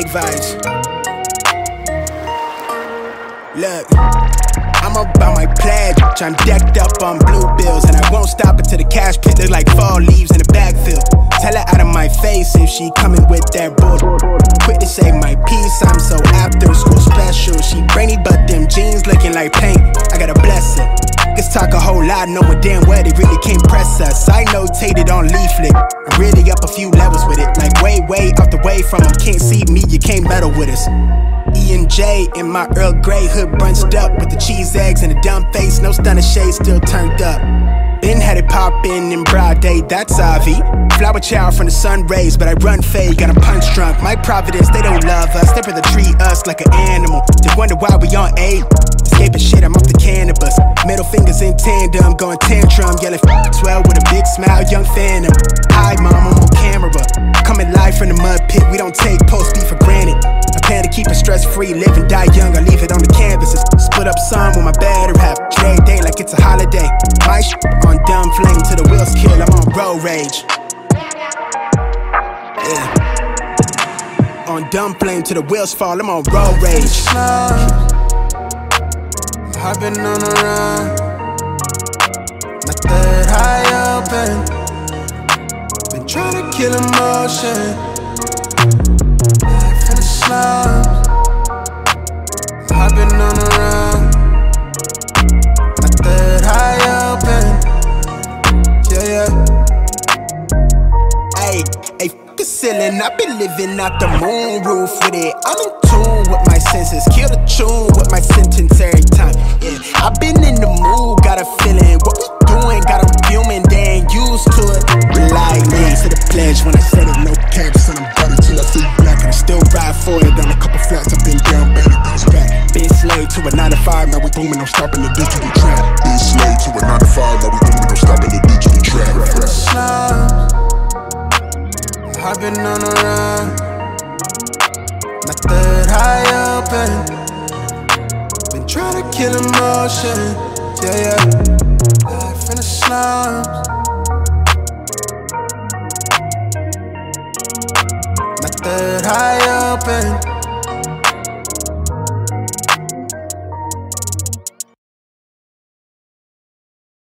vibes. Look, I'm about my pledge. I'm decked up on blue bills, and I won't stop until the cash pit look like fall leaves in the backfield. Tell her out of my face if she coming with that bull. Quick to say my piece, I'm so after school special. She brainy, but them jeans looking like paint. I gotta bless her. Talk a whole lot, knowing damn well they really can't press us. I notated on leaflet. I'm really up a few levels with it. Like way, way off the way from them. Can't see me, you can't battle with us. E and J in my Earl Grey hood bunched up with the cheese eggs and a dumb face, no stunner shade still turned up. Been had it poppin' in broad day, that's Avi. Flower child from the sun rays, but I run fade, got a punch drunk. My providence, they don't love us, they rather treat us like an animal. They wonder why we on aid. Escaping shit, I'm off the cannabis. Middle fingers in tandem, going tantrum, yelling 12 with a big smile, young phantom. Hi, mom, I'm on camera. Coming live from the mud pit, we don't take post beef for granted. I plan to keep it stress free, live and die young, I leave it on the canvases. Split up some with my better half, trade day like it's a holiday. My sh on dumb flame till the wheels kill, I'm on road rage. Yeah. On dumb flame till the wheels fall, I'm on road rage. I've been on the run. My third open. Kill emotion. Life in the slums. I've been on the run. My third eye open. Yeah, yeah. Ayy, f the ceiling. I've been living out the moon roof with it. I'm in tune with my senses. Kill the tune with my sentence every time. Yeah, I've been in the booming, no stopping the digital trap. Been slave to a 9 to 5, now we booming, no stopping the digital trap. I've been on the run. My third eye open. Been trying to kill emotion. Yeah, yeah. Life in the slums. My third eye